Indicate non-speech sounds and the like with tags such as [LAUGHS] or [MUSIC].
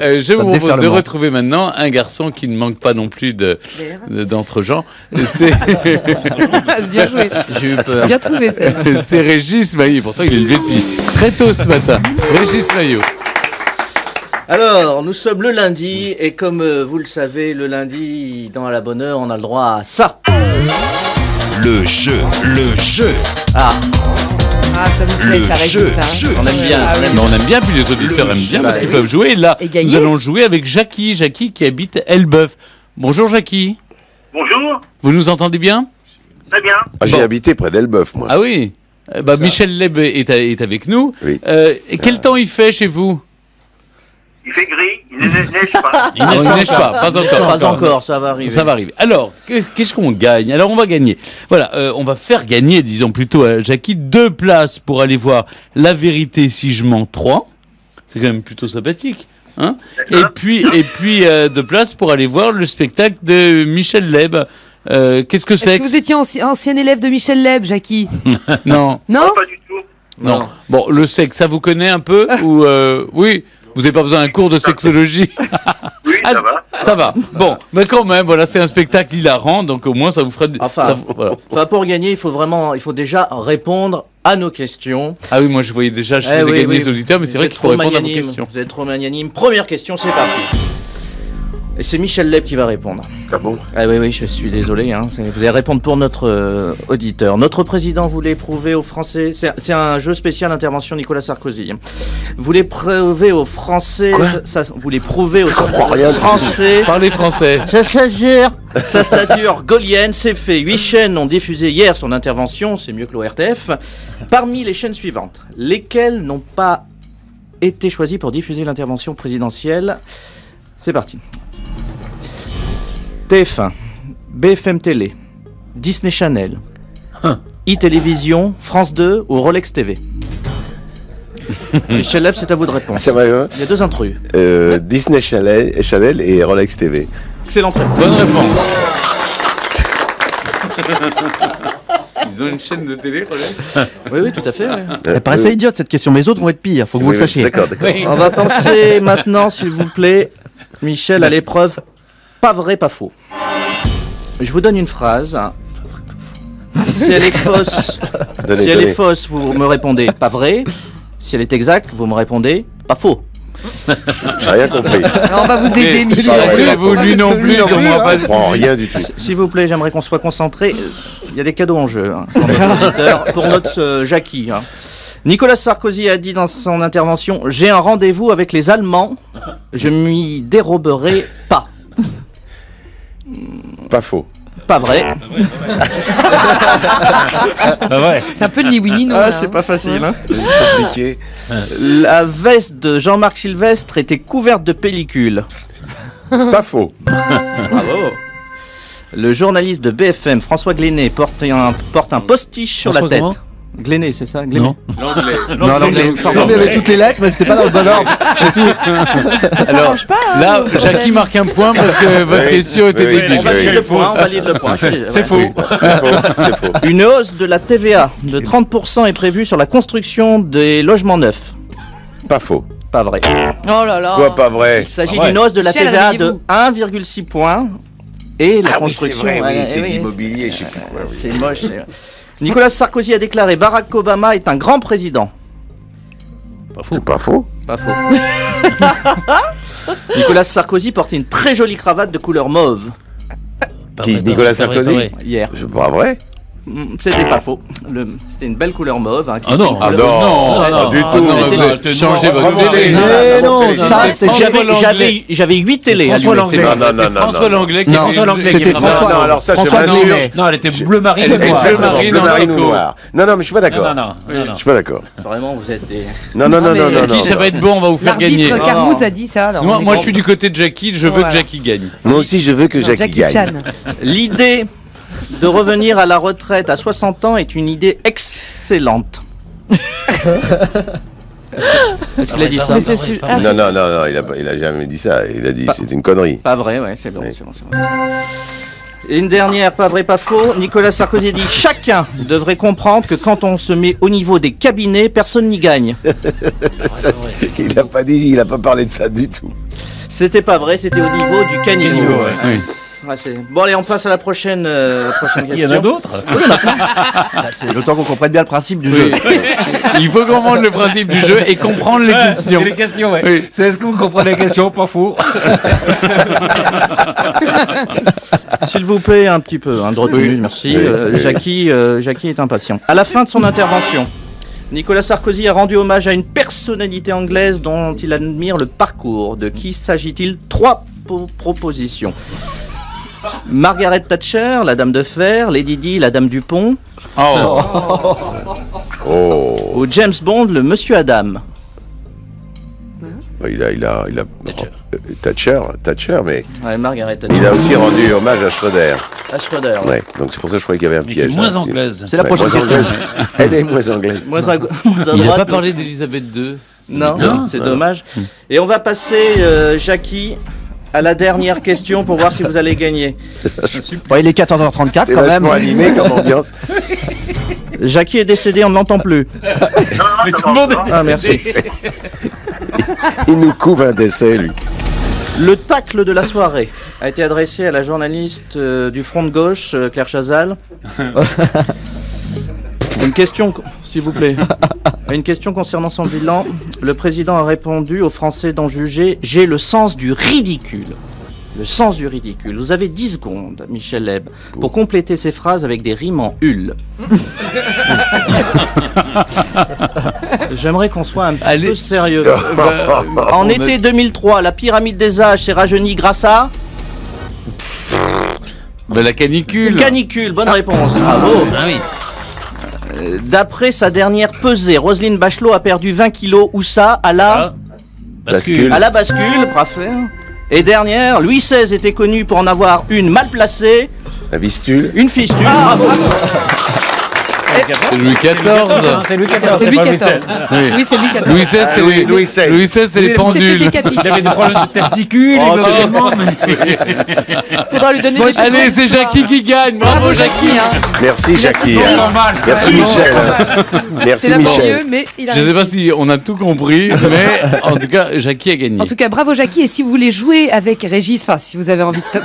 Euh, je vous propose de retrouver maintenant un garçon qui ne manque pas non plus de- de- d'entre-gens. C'est [LAUGHS] Bien joué. J'ai eu peur. Bien trouvé, ça. [LAUGHS] c'est Régis Maillot. Pourtant, il est levé depuis très tôt ce matin. Régis Maillot. Alors, nous sommes le lundi, et comme euh, vous le savez, le lundi, dans la bonne heure, on a le droit à ça. Le jeu, le jeu, Ah, Ah, ça nous plaît, ça jeu, régit ça. jeu. on aime bien. Ah oui. Mais on aime bien, puis les auditeurs aiment bien parce qu'ils peuvent jouer. Et là, Et nous allons jouer avec Jackie. Jackie qui habite Elbeuf. Bonjour Jackie. Bonjour, Vous nous entendez bien? Très bien. Ah, J'ai Bon. habité près d'Elbeuf, moi. Ah oui. Eh ben, Michel Leb est, avec nous. Oui. Euh, et quel temps il fait chez vous? Il fait gris, il ne neige pas. Il neige, il neige pas, pas encore. Pas encore, ça va arriver. Ça va arriver. Alors, que- qu'est-ce qu'on gagne? Alors, on va gagner. Voilà, euh, on va faire gagner, disons plutôt à Jackie, deux places pour aller voir La Vérité si je mens 3. C'est quand même plutôt sympathique. Hein? Et puis, et puis euh, deux places pour aller voir le spectacle de Michel Leb. Euh, Qu'est-ce que Est-ce c'est que vous étiez anci- ancien élève de Michel Leb, Jackie? [LAUGHS] Non, Non? Pas du tout. non, Non. Bon, le sexe, ça vous connaît un peu [LAUGHS] ou euh, Oui, vous n'avez pas besoin d'un cours de sexologie. Oui, [LAUGHS] Ah, ça va. Ça va. Bon, mais quand même, voilà, c'est un spectacle hilarant, donc au moins ça vous ferait. du- Enfin, ça- voilà. Enfin, pour gagner, il faut vraiment, il faut déjà répondre à nos questions. Ah oui, moi je voyais déjà, je Eh faisais oui, gagner oui. les auditeurs, mais c'est vrai qu'il faut répondre à vos magnanime, questions. Vous êtes trop magnanime. Première question, c'est parti. Et c'est Michel Leb qui va répondre. Ah bon? Ah oui, oui, je suis désolé. Hein. Vous allez répondre pour notre euh, auditeur. Notre président voulait prouver aux Français. C'est un jeu spécial intervention Nicolas Sarkozy. Voulait prouver aux Français. ça, ça- voulait prouver aux Français. Parlez français. Ça s'assure. Sa stature gaulienne, c'est fait. Huit chaînes ont diffusé hier son intervention, c'est mieux que l'ORTF. Parmi les chaînes suivantes, lesquelles n'ont pas été choisies pour diffuser l'intervention présidentielle? C'est parti. TF1, BFM Télé, Disney Channel, e-télévision, France 2 ou Rolex TV [LAUGHS] Michel Leb, c'est à vous de répondre. Ça va, hein Il y a deux intrus. Euh, Disney Channel, Channel et Rolex TV. Excellente réponse. Bonne réponse. [LAUGHS] Ils ont une chaîne de télé, Rolex? Oui, oui, tout à fait. oui. Elle paraissait idiote cette question, mais les autres vont être pires, faut que vous le sachiez. D'accord, d'accord. On va penser maintenant, s'il vous plaît, Michel, à l'épreuve pas vrai, pas faux. Je vous donne une phrase. Si elle est fausse, Donnez, si elle donnez. est fausse, vous me répondez pas vrai. Si elle est exacte, vous me répondez pas faux. J'ai rien compris. Alors, On va vous aider, Mais- Michel. Mais vous, lui non plus, pas. Comprends rien du tout. S'il vous plaît, j'aimerais qu'on soit concentré. Il y a des cadeaux en jeu hein, pour notre auditeur, pour notre euh, Jackie. hein. Nicolas Sarkozy a dit dans son intervention J'ai un rendez-vous avec les Allemands, je m'y déroberai pas. Pas faux. Pas vrai. C'est un peu le ni oui ni non. là, hein. facile. hein. C'est compliqué. La veste de Jean-Marc Sylvestre était couverte de pellicule. Pas faux. Bravo. Le journaliste de BFM, François Glénet, porte un, porte un postiche sur la tête. Glénet, c'est ça Non. L'anglais. [LAUGHS] Non, l'anglais. Non, Pardon. mais il y avait toutes les lettres, mais c'était pas dans le bon ordre. C'est tout. Ça s'arrange pas. hein, Là. Jackie marque un point parce que votre question était débile. On valide le point, on valide le point. [LAUGHS] C'est faux. C'est faux. Une hausse de la TVA de 30% est prévue sur la construction des logements neufs. Pas faux. Pas vrai. Oh là là. Quoi, pas vrai? Il s'agit d'une hausse de la TVA de réveillez-vous. 1,6 points. Et la Ah oui, c'est construction. vrai, oui, ouais, c'est oui, l'immobilier, je sais plus quoi. oui. C'est moche. Nicolas Sarkozy a déclaré Barack Obama est un grand président. C'est pas faux. Pas faux. [LAUGHS] Nicolas Sarkozy porte une très jolie cravate de couleur mauve Pas Qui, pas Nicolas pas Sarkozy pas hier. C'est pas vrai. C'était pas faux. Le- C'était une belle couleur mauve. hein, qui Ah non, ah non, non, Ah, non, du ah tout. non, C'était- vous avez changé votre télé. non, ça, J'avais, Langlais. j'avais, j'avais 8 télés. François. Langlais. Non, non, non, non, François non. Langlais qui Non, fait François Langlais C'était qui est François. Non, alors ça, François. Glénet. Non, elle était bleu marine. Elle était moi. bleu marine ou noir. Non, non, mais je suis pas Non, d'accord. non, non, non, Je non. suis pas d'accord. Vraiment, vous êtes des. Non, non, non, mais non, non, Jackie, non. ça va être bon, on va vous faire gagner. L'arbitre Carmouze a dit ça. alors Moi, je suis du côté de Jackie, je veux que Jackie gagne. Moi aussi, je veux que Non, Jackie, Jackie gagne. Chan. L'idée de revenir à la retraite à 60 ans est une idée excellente. Est-ce qu'il a dit ça Mais c'est su- ah, Non, non, non, non, il a, pas- il a jamais dit ça. Il a dit Pas- c'est une connerie. Pas vrai, ouais, c'est bon, Oui. c'est bon, c'est bon. Et une dernière, pas vrai, pas faux. Nicolas Sarkozy dit chacun devrait comprendre que quand on se met au niveau des cabinets, personne n'y gagne. [LAUGHS] Il a pas dit, il a pas parlé de ça du tout. C'était pas vrai, c'était au niveau du caniveau. Ouais, oui. Ouais, c'est- bon, allez, on passe à la prochaine, euh, la prochaine [LAUGHS] Il y question. en a d'autres [LAUGHS] Bah, C'est le temps qu'on comprenne bien le principe du Oui. jeu. [LAUGHS] Il faut comprendre le principe du jeu et comprendre les questions. Et les questions, ouais. Oui. C'est est-ce que vous comprenez les questions Pas fou. S'il vous plaît, un petit peu hein, de retenue, merci. Euh, Jackie, euh, Jackie est impatient. À la fin de son intervention, Nicolas Sarkozy a rendu hommage à une personnalité anglaise dont il admire le parcours. De qui s'agit-il? Trois po- propositions. Margaret Thatcher, la dame de fer, Lady Di, la dame du pont, Oh. Oh, ou James Bond, le monsieur Adam. il a, il a, il a. Thatcher. Euh, Thatcher, Thatcher, mais Ouais, Margaret il Thatcher. a aussi rendu hommage à Schroeder. À Schroeder. ouais. Ouais, donc c'est pour ça que je croyais qu'il y avait un Mais piège. moins là. anglaise. C'est la Ouais, prochaine moins question. [LAUGHS] Elle est moins anglaise. Moins à, [LAUGHS] moins à Il n'a pas parlé d'Elisabeth II. Non, Non. c'est dommage. Et on va passer, euh, Jackie, à la dernière question pour voir si vous allez gagner. Ouais, il est 14h34 C'est quand même. animé comme ambiance. Jackie est décédé, on ne l'entend plus. Mais tout le monde va. Ah, merci. [LAUGHS] Il nous couvre un décès, lui. Le tacle de la soirée a été adressé à la journaliste euh, du Front de Gauche, euh, Claire Chazal. [LAUGHS] Une question, s'il vous plaît. [LAUGHS] Une question concernant son bilan. Le président a répondu aux Français d'en juger J'ai le sens du ridicule. Le sens du ridicule. Vous avez 10 secondes, Michel Leb, pour compléter ces phrases avec des rimes en hul. [LAUGHS] J'aimerais qu'on soit un petit Allez. peu sérieux. Bah, [LAUGHS] En été 2003, la pyramide des âges s'est rajeunie grâce à Bah, la canicule. une canicule. Bonne réponse. Bravo. Ah oui. Euh, D'après sa dernière pesée, Roselyne Bachelot a perdu 20 kilos. Où ça? À la, Ah. Bascule. Bascule. à la bascule. Parfait. Et dernière, Louis XVI était connu pour en avoir une mal placée, La vistule. une fistule. Bravo. C'est Louis XIV. C'est Louis XIV, C'est c'est Louis XIV. XVI. Oui. C'est Louis XIV. Louis XVI, c'est Louis- les, Louis XVI. Louis XVI, c'est les pendules. Il avait des problèmes de testicules, Oh, éventuellement, mais... Faudra lui donner des Allez, c'est. Jackie qui gagne. Bravo, Jackie. Hein. Merci, Jackie. Merci, Michel. C'est Merci, Michel. mais il a Je ne sais pas si on a tout compris, mais en tout cas, Jackie a gagné. En tout cas, bravo Jackie. Et si vous voulez jouer avec Régis, enfin, si vous avez envie de